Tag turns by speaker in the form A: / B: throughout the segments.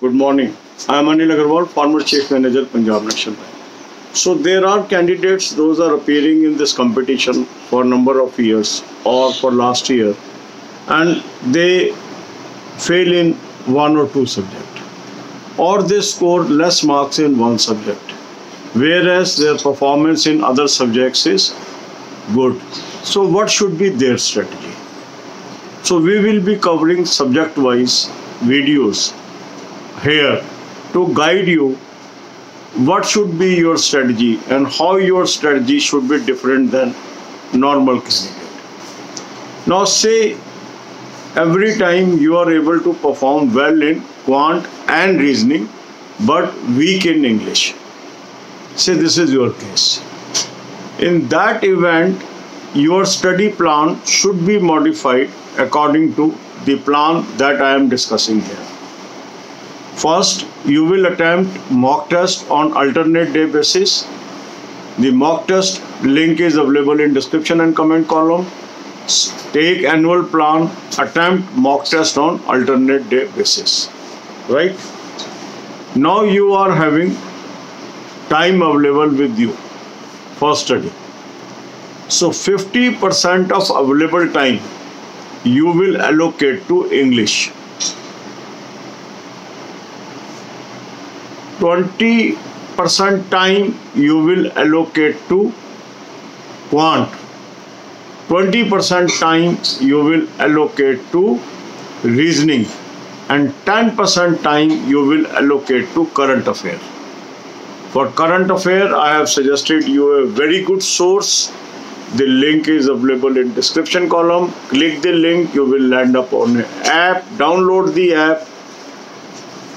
A: Good morning. I am Anil Aggarwal, former Chief Manager, Punjab National Bank. So there are candidates, those are appearing in this competition for number of years or for last year, and they fail in one or two subject, or they score less marks in one subject, whereas their performance in other subjects is good. So what should be their strategy? So we will be covering subject-wise videos here to guide you what should be your strategy and how your strategy should be different than normal candidate. Now say every time you are able to perform well in quant and reasoning but weak in English. Say this is your case. In that event, your study plan should be modified according to the plan that I am discussing here. First, you will attempt mock test on alternate day basis. The mock test link is available in description and comment column. Take annual plan, attempt mock test on alternate day basis. Right? Now you are having time available with you for study. So 50% of available time you will allocate to English 20% time you will allocate to quant 20% time you will allocate to reasoning and 10% time you will allocate to current affair for current affair i have suggested you a very good source. The link is available in description column. Click the link you will land up on an app. Download the app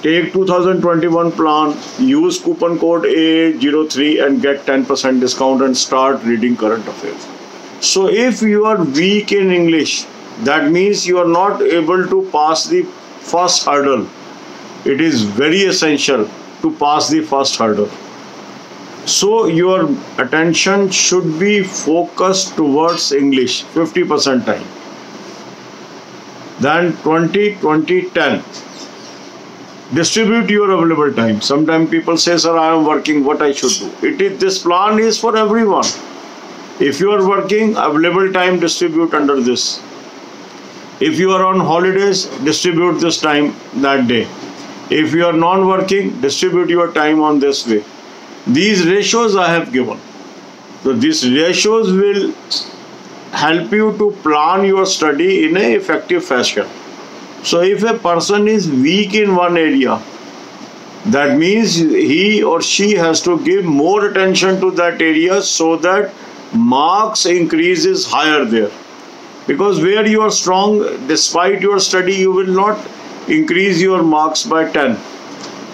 A: Take 2021 plan, use coupon code A03 and get 10% discount and start reading current affairs. So if you are weak in English, that means you are not able to pass the first hurdle. It is very essential to pass the first hurdle. So your attention should be focused towards English 50% time. Then 20, 20, 10 distribute your available time. Sometimes people say sir i am working what i should do? It is this plan is for everyone. If you are working available time distribute under this. If you are on holidays distribute this time that day. If you are non-working distribute your time on this way. These ratios i have given. So these ratios will help you to plan your study in a effective fashion so if a person is weak in one area, that means he or she has to give more attention to that area so that marks increases higher there. Because where you are strong, despite your study, you will not increase your marks by 10.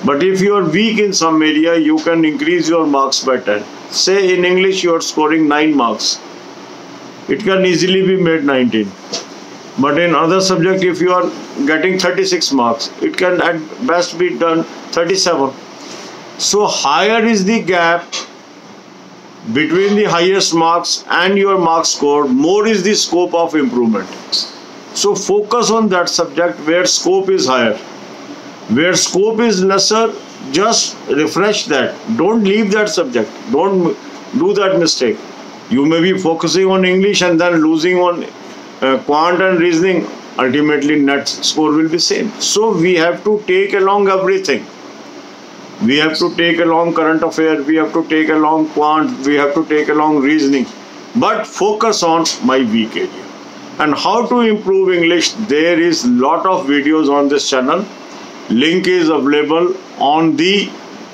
A: But if you are weak in some area, you can increase your marks by 10. Say in English you are scoring 9 marks. It can easily be made 19 but in other subject if you are getting 36 marks it can at best be done 37 so higher is the gap between the highest marks and your marks scored more is the scope of improvement. So focus on that subject where scope is higher. Where scope is lesser just refresh that. Don't leave that subject. Don't do that mistake. You may be focusing on english and then losing on uh, quant and reasoning ultimately net score will be same. So we have to take along everything. We have to take along current affair we have to take along quant we have to take along reasoning. But focus on my weak area. And how to improve english there is lot of videos on this channel. Link is available on the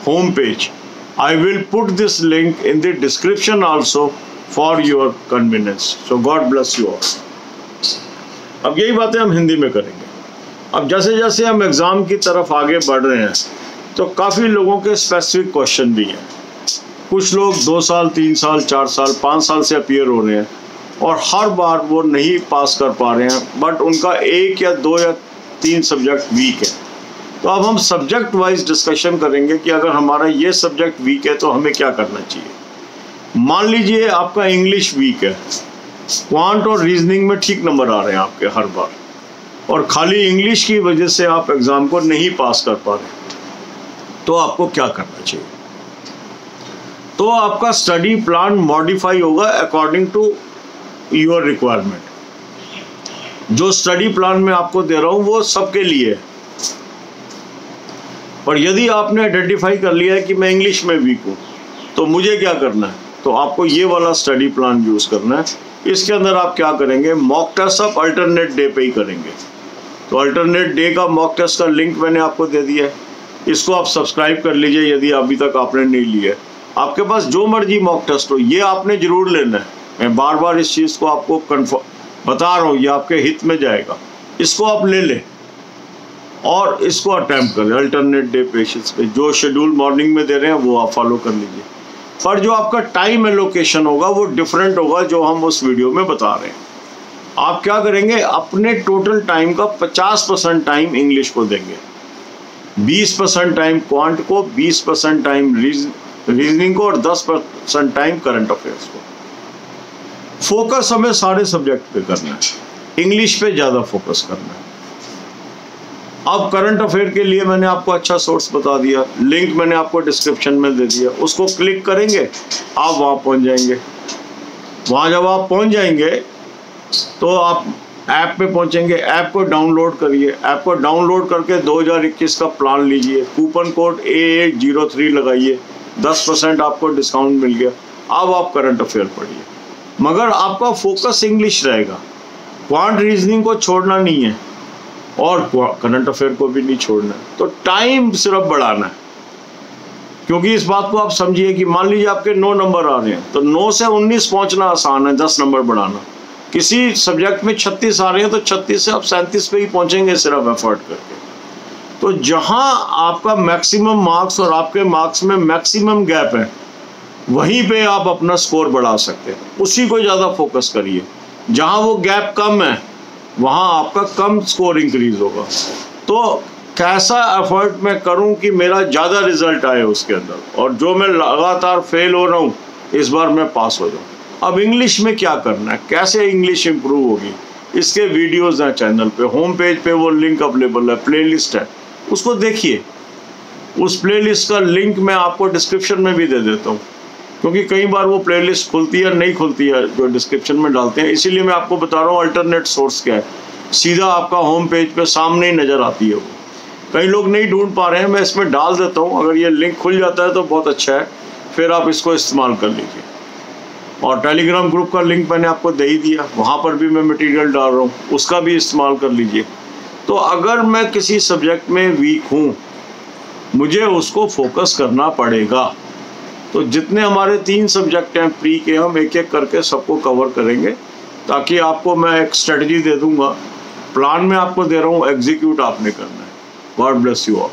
A: home page i will put this link in the description also for your convenience. So god bless you all अब यही बातें हम हिंदी में करेंगे। अब जैसे जैसे हम एग्ज़ाम की तरफ़ आगे बढ़ रहे हैं तो काफ़ी लोगों के स्पेसिफिक क्वेश्चन भी हैं। कुछ लोग दो साल, तीन साल, चार साल, पाँच साल से अपियर हो रहे हैं और हर बार वो नहीं पास कर पा रहे हैं बट उनका एक या दो या तीन सब्जेक्ट वीक है। तो अब हम सब्जेक्ट वाइज डिस्कशन करेंगे कि अगर हमारा ये सब्जेक्ट वीक है तो हमें क्या करना चाहिए? मान लीजिए आपका इंग्लिश वीक है। क्वांट और रीजनिंग में ठीक नंबर आ रहे हैं आपके हर बार। और खाली इंग्लिश की वजह से आप एग्ज़ाम को नहीं पास कर पा रहे तो आपको क्या करना चाहिए? तो आपका स्टडी प्लान मॉडिफाई होगा अकॉर्डिंग टू योर रिक्वायरमेंट जो स्टडी प्लान में आपको दे रहा हूँ, वो सबके लिए है। और यदि आपने आइडेंटिफाई कर लिया है कि मैं इंग्लिश में वीक हूँ तो मुझे क्या करना है? तो आपको ये वाला स्टडी प्लान यूज़ करना है। इसके अंदर आप क्या करेंगे? मॉक टेस्ट आप अल्टरनेट डे पे ही करेंगे। तो अल्टरनेट डे का मॉक टेस्ट का लिंक मैंने आपको दे दिया है। इसको आप सब्सक्राइब कर लीजिए यदि अभी तक आपने नहीं लिया है। आपके पास जो मर्ज़ी मॉक टेस्ट हो, ये आपने ज़रूर लेना है। मैं बार बार इस चीज़ को आपको कन्फर्म बता रहा हूँ, ये आपके हित में जाएगा। इसको आप ले लें और इसको अटैम्प्ट करें। अल्टरनेट डे पेशेंस पे जो शेड्यूल मॉर्निंग में दे रहे हैं, वो आप फॉलो कर लीजिए। पर जो आपका टाइम एलोकेशन होगा, वो डिफरेंट होगा जो हम उस वीडियो में बता रहे हैं। आप क्या करेंगे? अपने टोटल टाइम का 50 परसेंट टाइम इंग्लिश को देंगे। 20 परसेंट टाइम क्वांट को 20 परसेंट टाइम रीजनिंग को और 10 परसेंट टाइम करंट अफेयर्स को। फोकस हमें सारे सब्जेक्ट पे करना है। इंग्लिश पे ज़्यादा फोकस करना है। अब करंट अफेयर के लिए मैंने आपको अच्छा सोर्स बता दिया। लिंक मैंने आपको डिस्क्रिप्शन में दे दिया। उसको क्लिक करेंगे, आप वहाँ पहुँच जाएँगे। वहाँ जब आप पहुँच जाएँगे तो आप ऐप पे पहुँचेंगे। ऐप को डाउनलोड करिए। ऐप को डाउनलोड करके 2021 का प्लान लीजिए। Coupon code A zero three लगाइए। 10 परसेंट आपको डिस्काउंट मिल गया। अब आप करंट अफेयर पढ़िए। मगर आपका फोकस इंग्लिश रहेगा। क्वांट रीजनिंग को छोड़ना नहीं है। और करंट अफेयर को भी नहीं छोड़ना। तो टाइम सिर्फ़ बढ़ाना है। क्योंकि इस बात को आप समझिए कि मान लीजिए आपके नौ नंबर आ रहे हैं तो नौ से उन्नीस पहुँचना आसान है, दस नंबर बढ़ाना। किसी सब्जेक्ट में छत्तीस आ रहे हैं तो छत्तीस से आप सैंतीस पे ही पहुँचेंगे सिर्फ़ एफर्ट करके। तो जहाँ आपका मैक्सिमम मार्क्स और आपके मार्क्स में मैक्सिमम गैप है, वहीं पे आप अपना स्कोर बढ़ा सकते हैं। उसी को ज़्यादा फोकस करिए। जहाँ वो गैप कम है वहाँ आपका कम स्कोर इंक्रीज होगा। तो कैसा एफर्ट मैं करूँ कि मेरा ज़्यादा रिज़ल्ट आए उसके अंदर? और जो मैं लगातार फेल हो रहा हूँ, इस बार मैं पास हो जाऊँ। अब इंग्लिश में क्या करना है? कैसे इंग्लिश इम्प्रूव होगी? इसके वीडियोस हैं चैनल पे। होम पेज पे वो लिंक अवेलेबल है प्लेलिस्ट है। उसको देखिए। उस प्लेलिस्ट का लिंक मैं आपको डिस्क्रिप्शन में भी दे देता हूँ। क्योंकि कई बार वो प्लेलिस्ट खुलती है, नहीं खुलती है, जो डिस्क्रिप्शन में डालते हैं। इसीलिए मैं आपको बता रहा हूँ अल्टरनेट सोर्स क्या है। सीधा आपका होम पेज पे सामने ही नज़र आती है वो। कई लोग नहीं ढूंढ पा रहे हैं, मैं इसमें डाल देता हूँ। अगर ये लिंक खुल जाता है तो बहुत अच्छा है। फिर आप इसको इस्तेमाल कर लीजिए। और टेलीग्राम ग्रुप का लिंक मैंने आपको दे ही दिया। वहाँ पर भी मैं मटेरियल डाल रहा हूँ। उसका भी इस्तेमाल कर लीजिए। तो अगर मैं किसी सब्जेक्ट में वीक हूँ, मुझे उसको फोकस करना पड़ेगा। तो जितने हमारे तीन सब्जेक्ट हैं प्री के, हम एक एक करके सबको कवर करेंगे, ताकि आपको मैं एक स्ट्रेटजी दे दूँगा। प्लान में आपको दे रहा हूँ एग्जीक्यूट आपने करना है। God bless you all